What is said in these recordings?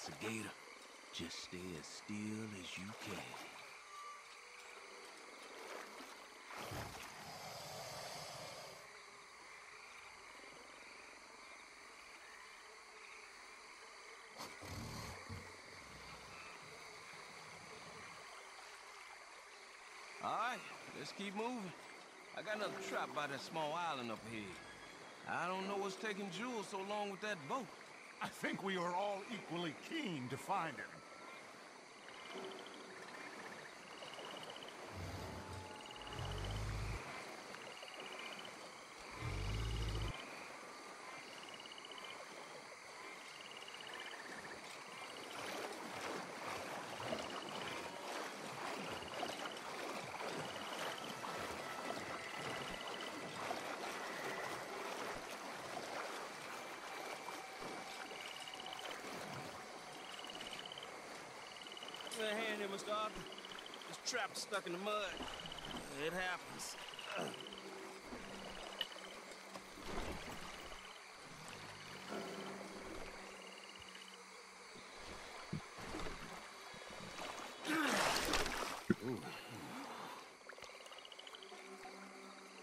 it's a gator. Just stay as still as you can. All right, let's keep moving. I got another trap by that small island up here. I don't know what's taking Jules so long with that boat. I think we are all equally keen to find him. Give a hand here, Mr. Arthur. This trap's stuck in the mud. It happens.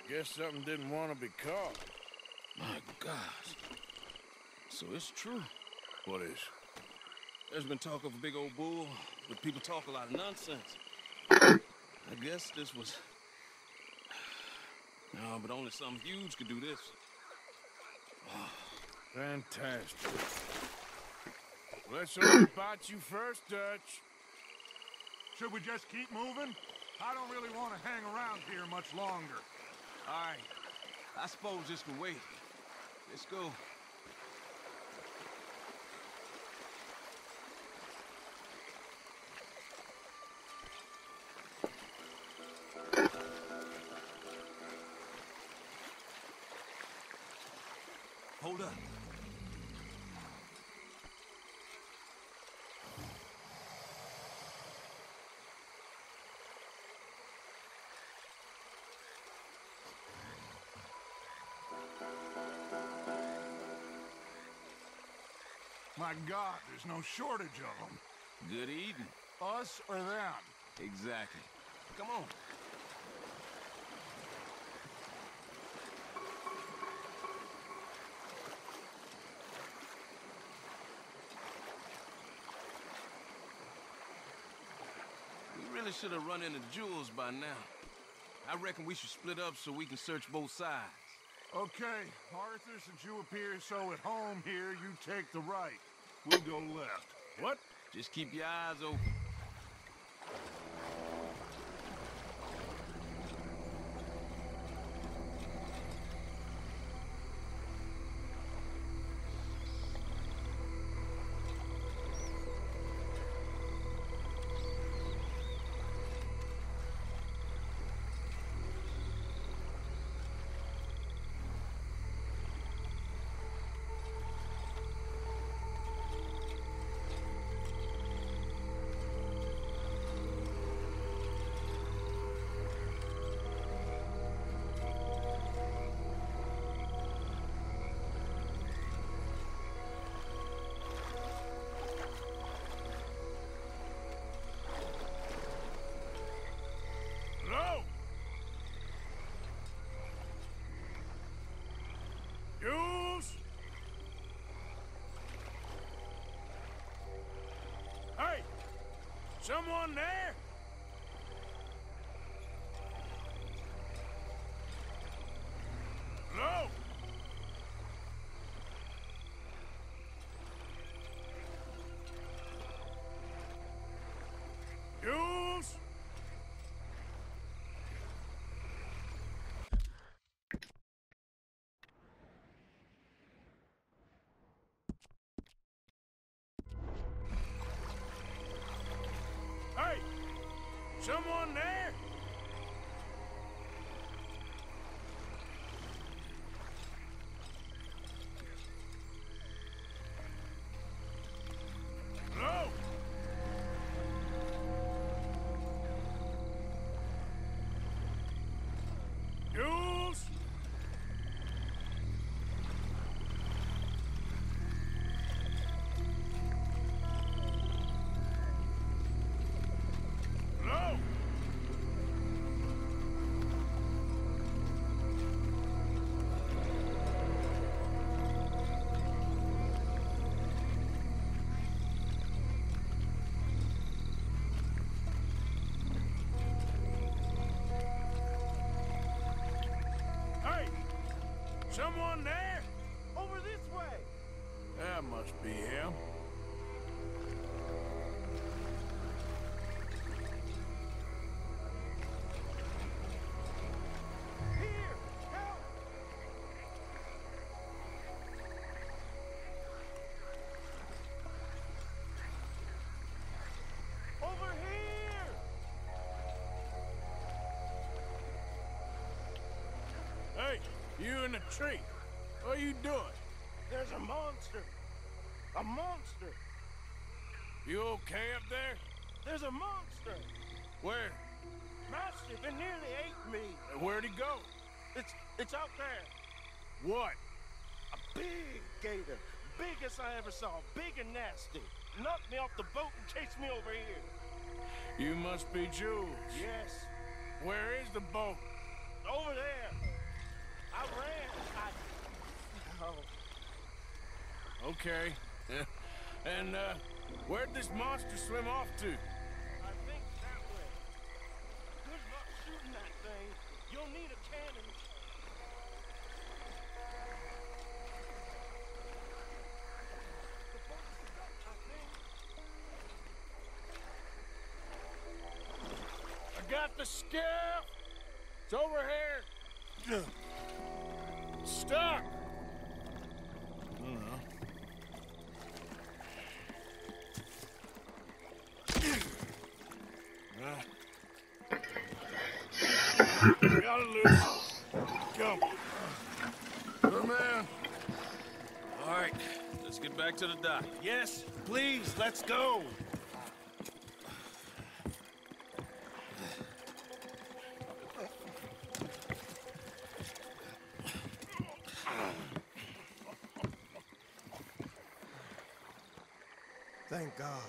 Guess something didn't want to be caught. My gosh. So it's true. What is? There's been talk of a big old bull, but people talk a lot of nonsense. I guess this was. No, but only something huge could do this. Oh. Fantastic. Let's hope bites you first, Dutch. Should we just keep moving? I don't really want to hang around here much longer. All right. I suppose this can wait. Let's go. My God, there's no shortage of them. Good eating. Us or them? Exactly. Come on. We really should have run into Jules by now. I reckon we should split up so we can search both sides. Okay, Arthur, since you appear so at home here, you take the right. We'll go left. What? Just keep your eyes open. Someone there? Someone there? Someone there? Over this way! That must be him. You in the tree. What are you doing? There's a monster! A monster! You okay up there? There's a monster! Where? Mastiff, it nearly ate me! Where'd he go? It's it's out there! What? A big gator! Biggest I ever saw, big and nasty! Knocked me off the boat and chased me over here! You must be Jules. Yes, Where is the boat? over there! I ran! I... Oh, Okay. and, uh, where'd this monster swim off to? I think that way. Good luck shooting that thing. You'll need a cannon. The box is up, I. I got the skiff! It's over here! Stuck! Got it loose. Come. Good man. All right, let's get back to the dock. Yes, please, let's go. Thank God.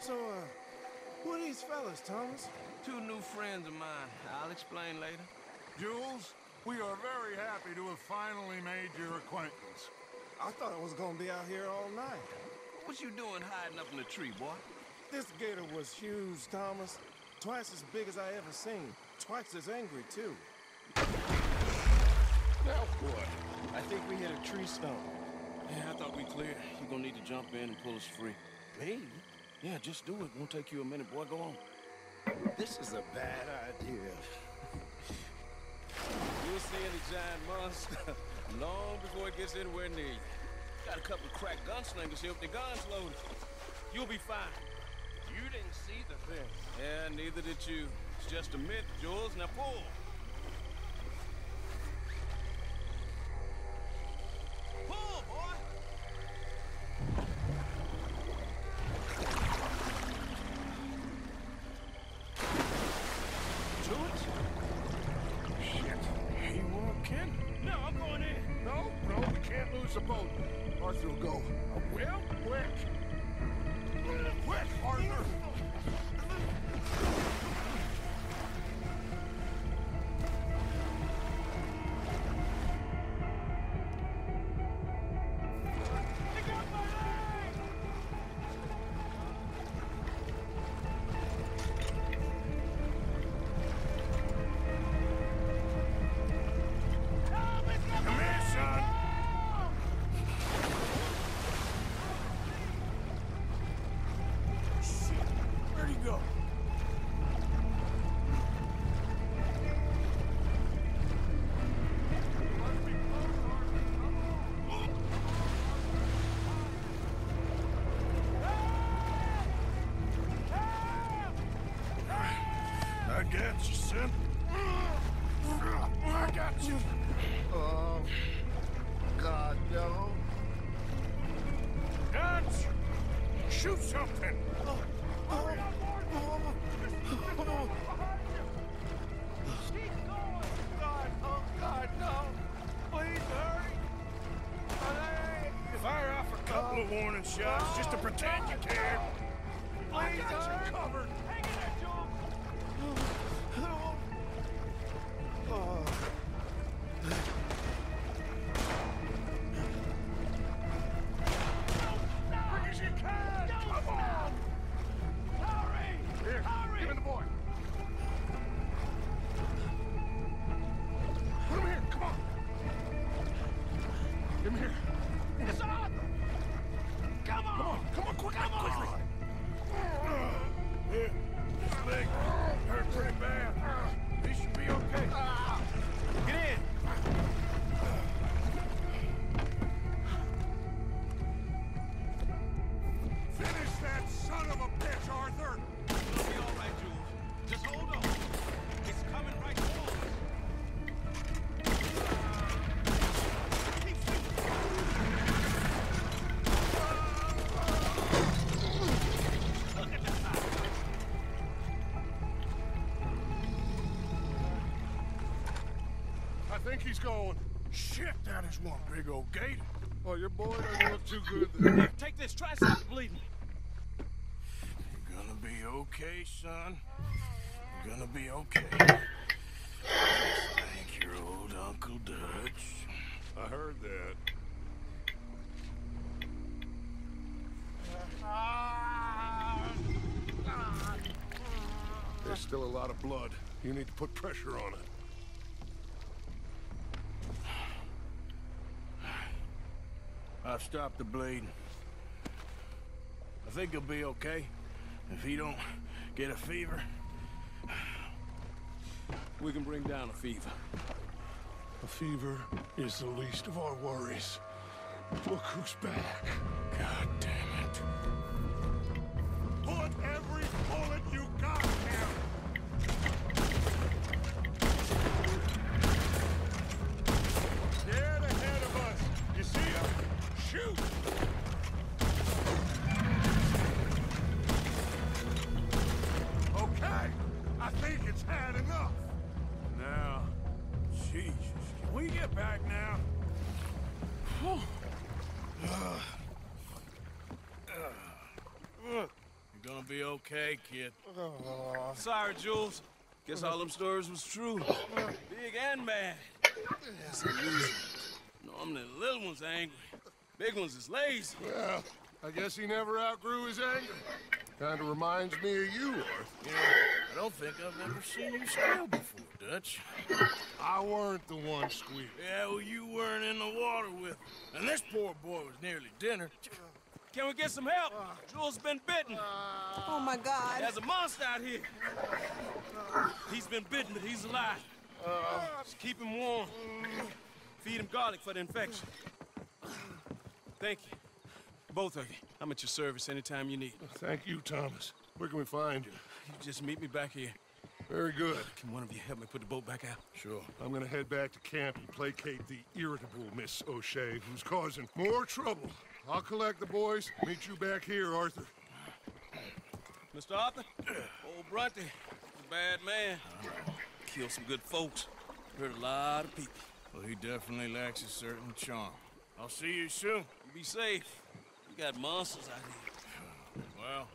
So, uh, who are these fellas, Thomas? Two new friends of mine. I'll explain later. Jules, we are very happy to have finally made your acquaintance. I thought I was gonna be out here all night. What you doing hiding up in the tree, boy? This gator was huge, Thomas. Twice as big as I ever seen. Twice as angry, too. Now what? I think we hit a tree stump. Yeah, I thought we cleared. You're gonna need to jump in and pull us free. Me? Yeah, just do it. Won't take you a minute, boy. Go on. This is a bad idea. You'll see any giant monster long before it gets anywhere near you. Got a couple of crack gunslingers here with their guns loaded. You'll be fine. You didn't see the thing. Yeah, neither did you. It's just a myth, Jules. Now pull. Pull, just to pretend you care. Please hurry. covered. Arthur! It'll be all right, Jules. Just hold on. Coming right us. I think he's going, shit, that is one big old gate. Oh, your boy doesn't look too good. Take this, try stop bleeding. You're gonna be okay, son. You're gonna be okay. Just like your old Uncle Dutch. I heard that. There's still a lot of blood. You need to put pressure on it. I've stopped the bleeding. I think he'll be okay. If he don't get a fever, We can bring down a fever. A fever is the least of our worries. Look who's back. God damn okay, kid. Oh. Sorry, Jules. Guess all them stories was true. Big and bad. That's amusing. Normally the little ones angry. Big ones is lazy. Well, I guess he never outgrew his anger. Kinda reminds me of you, Arthur. I don't think I've ever seen you squeal before, Dutch. I weren't the one squealing. Yeah, well, you weren't in the water with him. And this poor boy was nearly dinner. Can we get some help? Jules been bitten. Oh my God. There's a monster out here. He's been bitten, but he's alive. Just keep him warm. Feed him garlic for the infection. Thank you. Both of you. I'm at your service anytime you need. Thank you, Thomas. Where can we find you? You just meet me back here. Very good. Can one of you help me put the boat back out? Sure. I'm gonna head back to camp and placate the irritable Miss O'Shea, who's causing more trouble. I'll collect the boys. Meet you back here, Arthur. Mr. Arthur? Old Brunty, a bad man. Killed some good folks. Hurt a lot of people. Well, he definitely lacks a certain charm. I'll see you soon. You be safe. You got monsters out here. Well,